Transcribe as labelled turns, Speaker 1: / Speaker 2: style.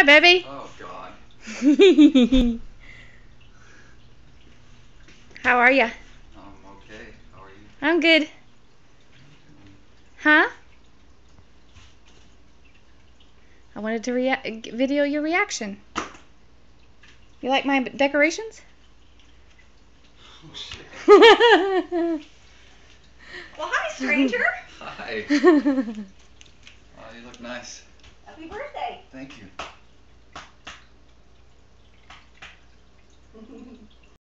Speaker 1: Hi, baby.
Speaker 2: Oh, God.
Speaker 1: How are you?
Speaker 2: I'm okay. How are you?
Speaker 1: I'm good. Huh? I wanted to rea- video your reaction. You like my decorations?
Speaker 2: Oh, shit.
Speaker 3: Well, hi, stranger.
Speaker 2: Hi. Oh, you look nice.
Speaker 3: Happy birthday.
Speaker 2: Thank you.